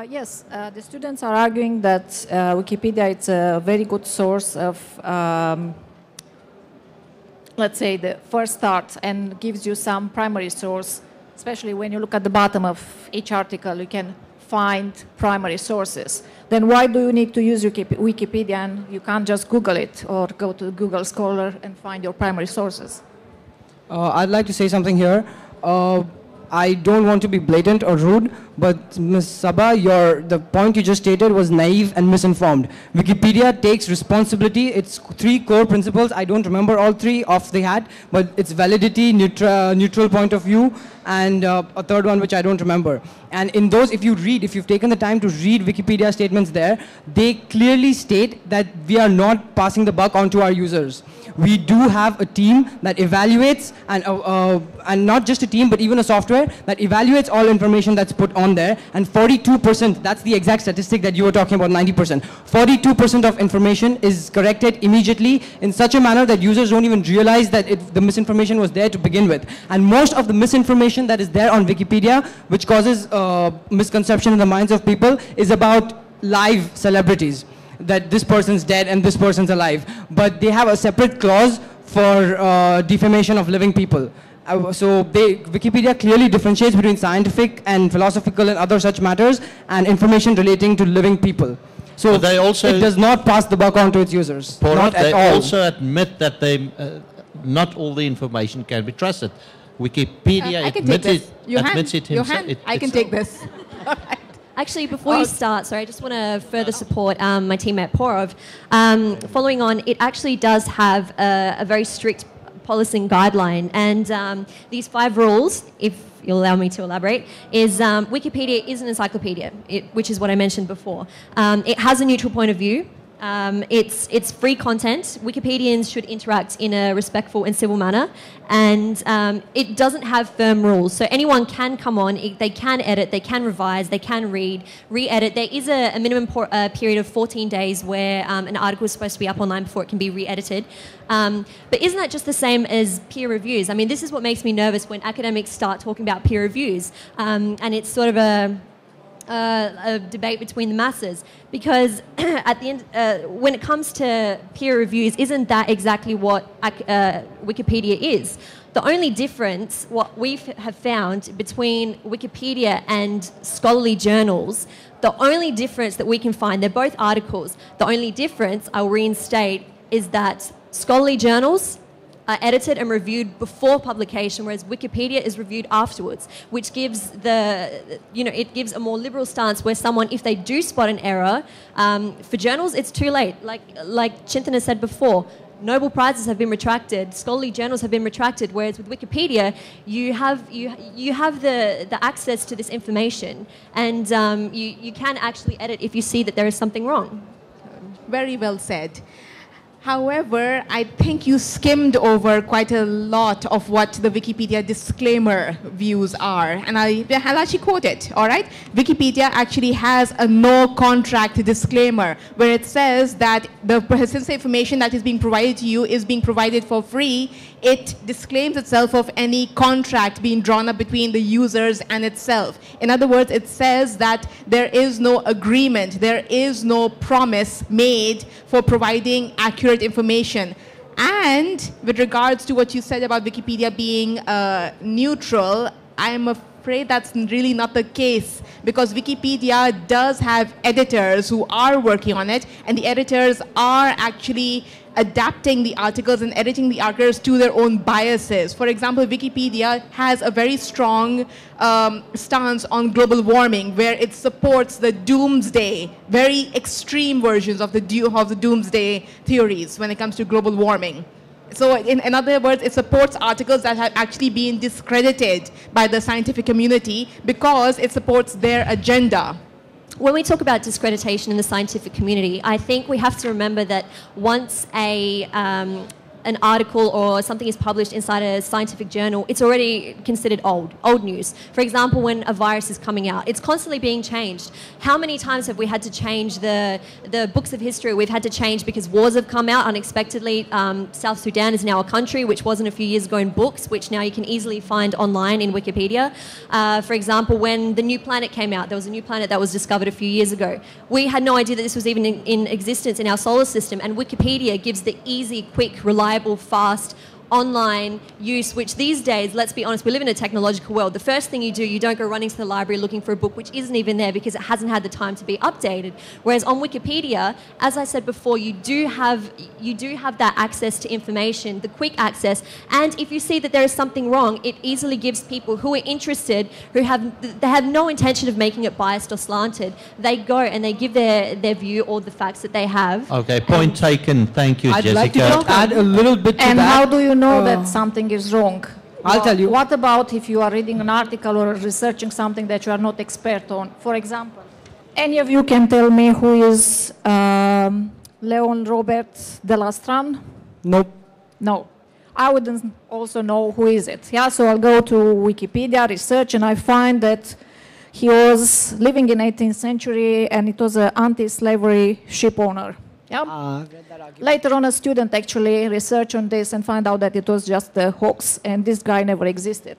Uh, yes, uh, the students are arguing that uh, Wikipedia is a very good source of, um, let's say, the first start and gives you some primary source, especially when you look at the bottom of each article, you can find primary sources. Then why do you need to use Wikipedia and you can't just Google it or go to Google Scholar and find your primary sources? Uh, I'd like to say something here. I don't want to be blatant or rude, but Ms. Sabha, your, the point you just stated was naive and misinformed. Wikipedia takes responsibility. It's three core principles. I don't remember all three off the hat, but it's validity, neutral, neutral point of view, and uh, a third one which I don't remember. And in those, if you read, if you've taken the time to read Wikipedia statements there, they clearly state that we are not passing the buck on to our users. We do have a team that evaluates, and, uh, uh, and not just a team, but even a software that evaluates all information that's put on there. And 42%, that's the exact statistic that you were talking about, 90%. 42% of information is corrected immediately in such a manner that users don't even realize that it, the misinformation was there to begin with. And most of the misinformation that is there on Wikipedia, which causes uh, misconception in the minds of people, is about live celebrities that this person's dead and this person's alive. But they have a separate clause for uh, defamation of living people. Uh, so they, Wikipedia clearly differentiates between scientific and philosophical and other such matters and information relating to living people. So they also, it does not pass the buck on to its users. Porat, not they all. also admit that they, uh, not all the information can be trusted. Wikipedia Uh, I can admits take it, this. Johan, admits it himself. Johan, it- I can take this. Actually, before you start, sorry, I just want to further support um, my teammate Porov. Um, following on, it actually does have a, a very strict policing guideline, and um, these five rules, if you'll allow me to elaborate, is um, Wikipedia is an encyclopedia, it, which is what I mentioned before. Um, it has a neutral point of view. Um, it's, it's free content. Wikipedians should interact in a respectful and civil manner. And um, it doesn't have firm rules. So anyone can come on, it- they can edit, they can revise, they can read, re edit. There is a, a minimum por- uh, period of 14 days where um, an article is supposed to be up online before it can be re edited. Um, but isn't that just the same as peer reviews? I mean, this is what makes me nervous when academics start talking about peer reviews. Um, and it's sort of a uh, a debate between the masses because at the end, uh, when it comes to peer reviews, isn't that exactly what uh, Wikipedia is? The only difference, what we have found between Wikipedia and scholarly journals, the only difference that we can find, they're both articles. The only difference, I'll reinstate, is that scholarly journals are edited and reviewed before publication, whereas Wikipedia is reviewed afterwards, which gives the, you know, it gives a more liberal stance where someone, if they do spot an error, um, for journals, it's too late. Like, like Chintan said before, Nobel Prizes have been retracted, scholarly journals have been retracted, whereas with Wikipedia, you have, you, you have the, the access to this information and um, you, you can actually edit if you see that there is something wrong. Very well said. However, I think you skimmed over quite a lot of what the Wikipedia disclaimer views are. And I, I'll actually quote it, all right? Wikipedia actually has a no contract disclaimer where it says that the the information that is being provided to you is being provided for free, it disclaims itself of any contract being drawn up between the users and itself. In other words, it says that there is no agreement, there is no promise made for providing accurate information. And with regards to what you said about Wikipedia being uh, neutral, I am afraid that's really not the case because Wikipedia does have editors who are working on it, and the editors are actually adapting the articles and editing the articles to their own biases. For example, Wikipedia has a very strong um, stance on global warming where it supports the doomsday, very extreme versions of the, of the doomsday theories when it comes to global warming. So in, in other words, it supports articles that have actually been discredited by the scientific community because it supports their agenda. when we talk about discreditation in the scientific community, I think we have to remember that once a um, an article or something is published inside a scientific journal, it's already considered old, old news. For example, when a virus is coming out, it's constantly being changed. How many times have we had to change the, the books of history? We've had to change because wars have come out unexpectedly. Um, South Sudan is now a country, which wasn't a few years ago in books, which now you can easily find online in Wikipedia. Uh, for example, when the new planet came out, there was a new planet that was discovered a few years ago. We had no idea that this was even in, in existence in our solar system, and Wikipedia gives the easy, quick, reliable, fast, online use, which these days, let's be honest, we live in a technological world. The first thing you do, you don't go running to the library looking for a book which isn't even there because it hasn't had the time to be updated. Whereas on Wikipedia, as I said before, you do have you do have that access to information, the quick access, and if you see that there is something wrong, it easily gives people who are interested, who have they have no intention of making it biased or slanted, they go and they give their, their view or the facts that they have. Okay, point taken. Thank you, I'd Jessica. like to add a little bit to And that. how do you know Uh, that something is wrong? I'll Wha- tell you. What about if you are reading an article or researching something that you are not expert on? For example, any of you can tell me who is um, Leon Robert de L'Astran? Nope. No. I wouldn't also know who is it. Yeah, so I'll go to Wikipedia, research, and I find that he was living in 18th century and it was an anti-slavery ship owner. Yeah. Uh, Later on, a student actually researched on this and found out that it was just a hoax, and this guy never existed.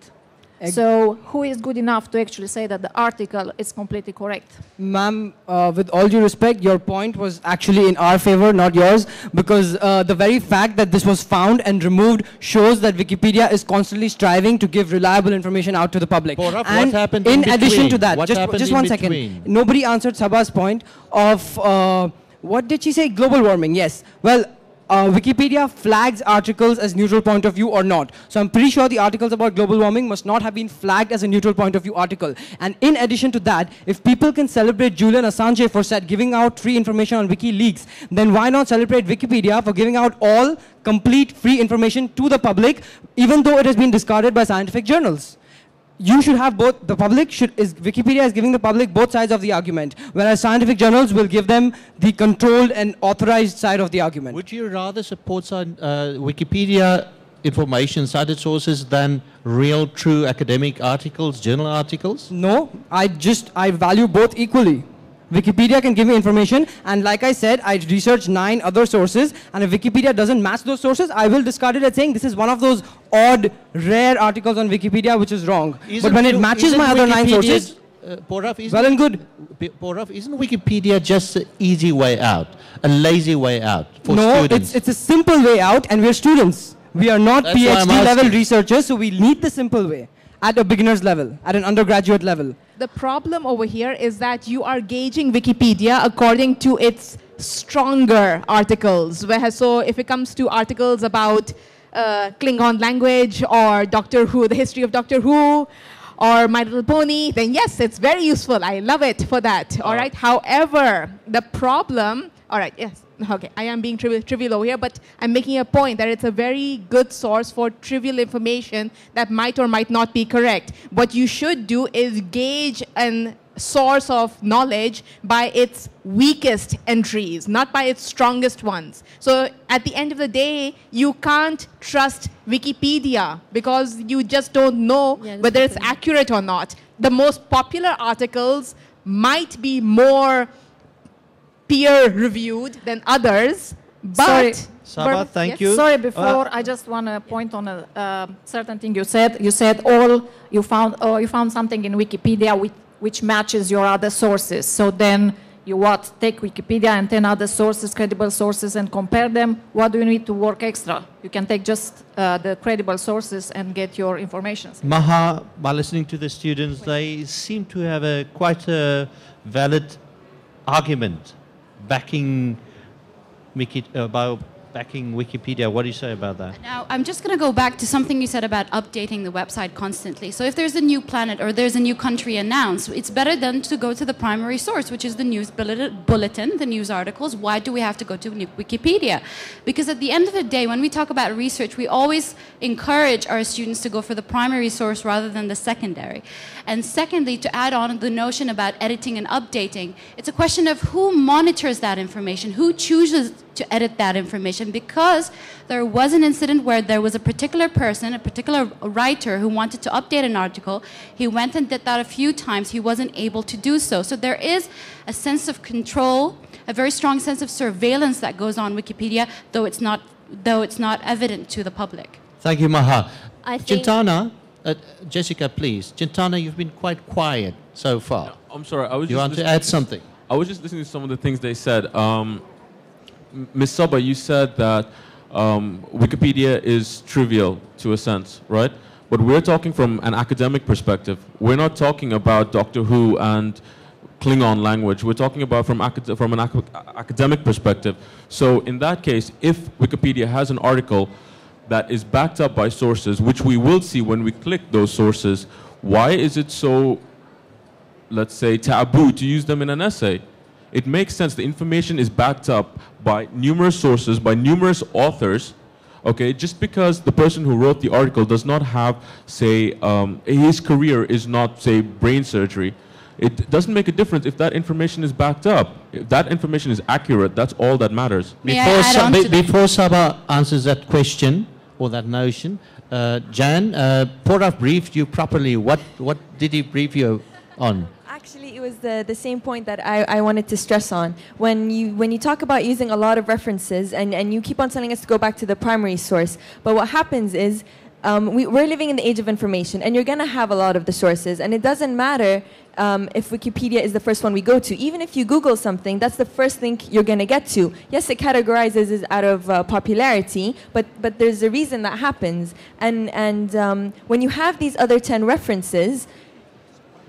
Ex- So, who is good enough to actually say that the article is completely correct? Ma'am, uh, with all due respect, your point was actually in our favor, not yours, because uh, the very fact that this was found and removed shows that Wikipedia is constantly striving to give reliable information out to the public. Gaurav, what happened in in addition to that, What just, just one second. Nobody answered Sabah's point of, uh, what did she say? Global warming, yes. Well, uh, Wikipedia flags articles as neutral point of view or not. So I'm pretty sure the articles about global warming must not have been flagged as a neutral point of view article. And in addition to that, if people can celebrate Julian Assange for giving out free information on WikiLeaks, then why not celebrate Wikipedia for giving out all complete free information to the public, even though it has been discarded by scientific journals? You should have both the public should is wikipedia is giving the public both sides of the argument whereas scientific journals will give them the controlled and authorized side of the argument Would you rather support uh, Wikipedia information, cited sources, than real, true academic articles, journal articles? no i just i value both equally wikipedia can give me information. And like i said i researched nine other sources. And if wikipedia doesn't match those sources i will discard it as saying this is one of those odd rare articles on wikipedia which is wrong. But Isn't when it matches my other nine sources Uh, Poraf, isn't, well and good. Poraf, isn't Wikipedia just an easy way out, a lazy way out for no, students? it's, it's a simple way out, and we're students. We are not That's PhD level researchers, so we need the simple way at a beginner's level, at an undergraduate level. The problem over here is that you are gauging Wikipedia according to its stronger articles. Whereas, so if it comes to articles about uh, Klingon language or Doctor Who, the history of Doctor Who, or My Little Pony, then yes, it's very useful. I love it for that. All right. However, the problem. All right. Yes. Okay. I am being trivial, trivial over here, but I'm making a point that it's a very good source for trivial information that might or might not be correct. What you should do is gauge an source of knowledge by its weakest entries, not by its strongest ones. So at the end of the day, you can't trust Wikipedia because you just don't know Yeah, whether it's accurate or not. The most popular articles might be more peer reviewed than others, but Sorry. Sabah, thank yes. you. Sorry, before I just want to point on a uh, certain thing you said. You said all you found, oh, you found something in Wikipedia which, which matches your other sources. So then you what? Take Wikipedia and ten other sources, credible sources, and compare them. What do you need to work extra? You can take just uh, the credible sources and get your information. Maha, by listening to the students, they seem to have a quite a valid argument backing Wiki, uh, about backing Wikipedia. What do you say about that? Now, I'm just going to go back to something you said about updating the website constantly. So, if there's a new planet or there's a new country announced, it's better then to go to the primary source, which is the news bulletin, the news articles. Why do we have to go to Wikipedia? Because at the end of the day, when we talk about research, we always encourage our students to go for the primary source rather than the secondary. And secondly, to add on the notion about editing and updating, it's a question of who monitors that information, who chooses to edit that information. Information because there was an incident where there was a particular person, a particular writer who wanted to update an article. He went and did that a few times. He wasn't able to do so. So there is a sense of control, a very strong sense of surveillance that goes on Wikipedia, though it's not, though it's not evident to the public. Thank you, Maha. I think- Chintana, uh, Jessica, please. Chintana, you've been quite quiet so far. I'm sorry. I was You just want to listening- add something? I was just listening to some of the things they said. Um, M- Ms. Saba, you said that um, Wikipedia is trivial to a sense, right? But we're talking from an academic perspective. We're not talking about Doctor Who and Klingon language. We're talking about from, acad- from an ac- academic perspective. So in that case, if Wikipedia has an article that is backed up by sources, which we will see when we click those sources, why is it so let's say, taboo to use them in an essay. It makes sense. The information is backed up by numerous sources, by numerous authors. Okay, just because the person who wrote the article does not have, say, um, his career is not, say, brain surgery, it doesn't make a difference if that information is backed up. If that information is accurate, that's all that matters. May I Before, add Sa- be- before Saba answers that question or that notion, uh, Jan, uh, Poraf briefed you properly. What, what did he brief you on? It was the, the same point that I, I wanted to stress on. When you, when you talk about using a lot of references and, and you keep on telling us to go back to the primary source, but what happens is um, we, we're living in the age of information and you're going to have a lot of the sources. And it doesn't matter um, if Wikipedia is the first one we go to. Even if you Google something, that's the first thing you're going to get to. Yes, it categorizes as out of uh, popularity, but, but there's a reason that happens. And, and um, when you have these other 10 references,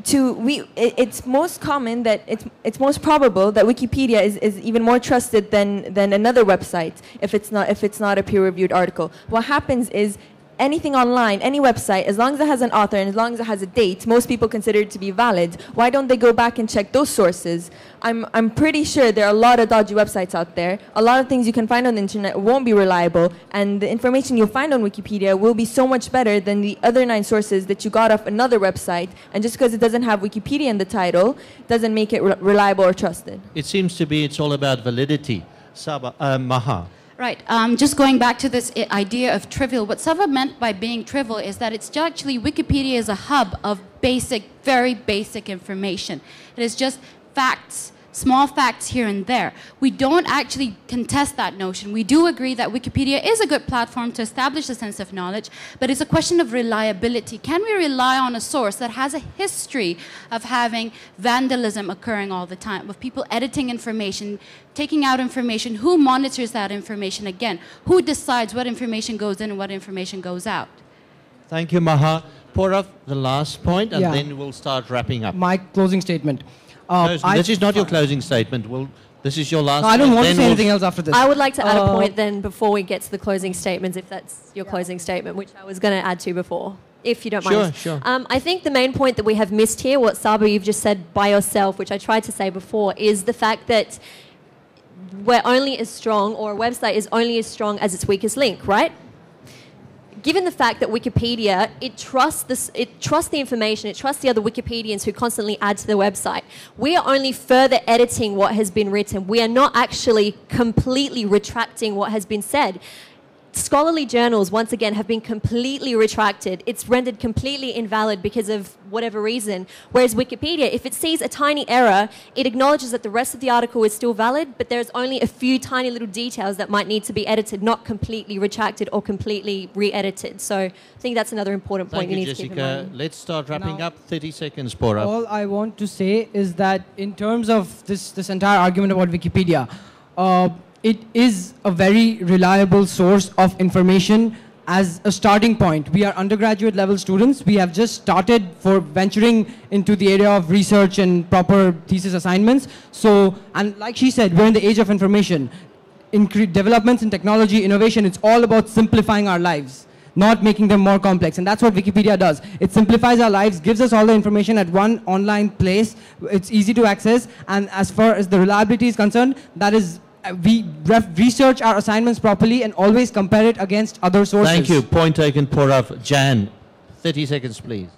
to we it, it's most common that it's it's most probable that Wikipedia is, is even more trusted than than another website if it's not if it's not a peer reviewed article. What happens is anything online, any website, as long as it has an author and as long as it has a date, most people consider it to be valid. Why don't they go back and check those sources? I'm, I'm pretty sure there are a lot of dodgy websites out there. A lot of things you can find on the internet won't be reliable, and the information you'll find on Wikipedia will be so much better than the other nine sources that you got off another website. And just because it doesn't have Wikipedia in the title doesn't make it re- reliable or trusted. It seems to be it's all about validity. Saba, uh, Maha. Right. Um, just going back to this idea of trivial, what Sava meant by being trivial is that it's actually Wikipedia is a hub of basic, very basic information. It is just facts, small facts here and there. We don't actually contest that notion. We do agree that Wikipedia is a good platform to establish a sense of knowledge, but it's a question of reliability. Can we rely on a source that has a history of having vandalism occurring all the time, of people editing information, taking out information? Who monitors that information again? Who decides what information goes in and what information goes out? Thank you, Maha. Poraf, the last point, and Yeah. then we'll start wrapping up. My closing statement. Uh, No, I- this is not your closing statement. Well, this is your last. No, I don't want to say we'll- anything else after this. I would like to add a Uh, point then before we get to the closing statements, if that's your closing statement, which I was going to add to before, if you don't Sure, mind. sure. Um, I think the main point that we have missed here, what Saba you've just said by yourself, which I tried to say before, is the fact that we're only as strong, or a website is only as strong as its weakest link, right? Given the fact that Wikipedia, it trusts this, it trusts the information, it trusts the other Wikipedians who constantly add to the website. We are only further editing what has been written. We are not actually completely retracting what has been said. Scholarly journals, once again, have been completely retracted. It's rendered completely invalid because of whatever reason. Whereas Wikipedia, if it sees a tiny error, it acknowledges that the rest of the article is still valid, but there's only a few tiny little details that might need to be edited, not completely retracted or completely re edited. So I think that's another important point you you, need to keep in Jessica. mind. Let's start wrapping Now- up. 30 seconds, Poraf. All I want to say is that in terms of this, this entire argument about Wikipedia, uh, it is a very reliable source of information as a starting point. We are undergraduate level students. We have just started for venturing into the area of research and proper thesis assignments. So, and like she said, we're in the age of information. Incre- developments in technology, innovation, it's all about simplifying our lives not making them more complex. And that's what Wikipedia does. It simplifies our lives, gives us all the information at one online place. It's easy to access. And as far as the reliability is concerned, that is, Uh, we ref- research our assignments properly and always compare it against other sources. Thank you. Point taken, Poraf. Jan, 30 seconds, please.